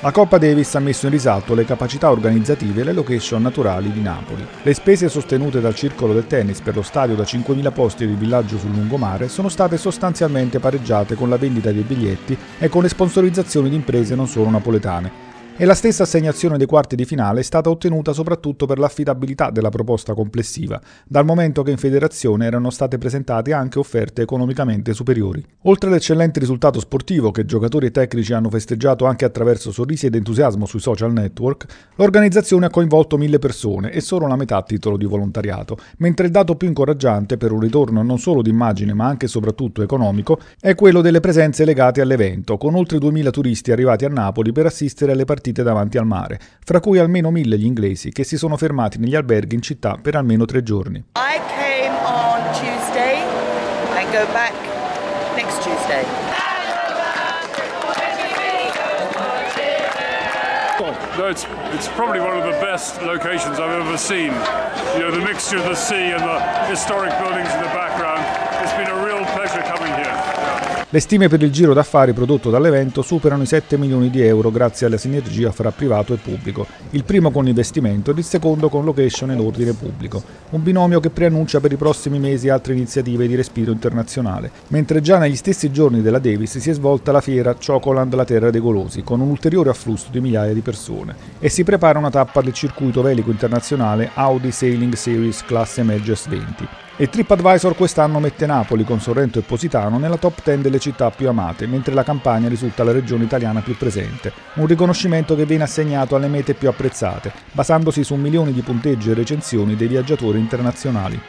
La Coppa Davis ha messo in risalto le capacità organizzative e le location naturali di Napoli. Le spese sostenute dal Circolo del Tennis per lo stadio da 5.000 posti del villaggio sul lungomare sono state sostanzialmente pareggiate con la vendita dei biglietti e con le sponsorizzazioni di imprese non solo napoletane, e la stessa assegnazione dei quarti di finale è stata ottenuta soprattutto per l'affidabilità della proposta complessiva, dal momento che in federazione erano state presentate anche offerte economicamente superiori. Oltre all'eccellente risultato sportivo che giocatori e tecnici hanno festeggiato anche attraverso sorrisi ed entusiasmo sui social network, l'organizzazione ha coinvolto mille persone e solo la metà a titolo di volontariato, mentre il dato più incoraggiante per un ritorno non solo di immagine ma anche e soprattutto economico è quello delle presenze legate all'evento, con oltre 2000 turisti arrivati a Napoli per assistere alle partite partite davanti al mare, fra cui almeno mille gli inglesi che si sono fermati negli alberghi in città per almeno tre giorni. I came on Tuesday and go back next Tuesday. No, it's, it's probably one of the best locations I've ever seen. You know, the mixture of the sea and the historic buildings in the background. Le stime per il giro d'affari prodotto dall'evento superano i 7 milioni di euro grazie alla sinergia fra privato e pubblico, il primo con investimento ed il secondo con location ed ordine pubblico, un binomio che preannuncia per i prossimi mesi altre iniziative di respiro internazionale, mentre già negli stessi giorni della Davis si è svolta la fiera Chocoland La Terra dei Golosi, con un ulteriore afflusso di migliaia di persone, e si prepara una tappa del circuito velico internazionale Audi Sailing Series classe Majors 20. E TripAdvisor quest'anno mette Napoli con Sorrento e Positano nella top 10 delle città più amate, mentre la Campania risulta la regione italiana più presente, un riconoscimento che viene assegnato alle mete più apprezzate, basandosi su milioni di punteggi e recensioni dei viaggiatori internazionali.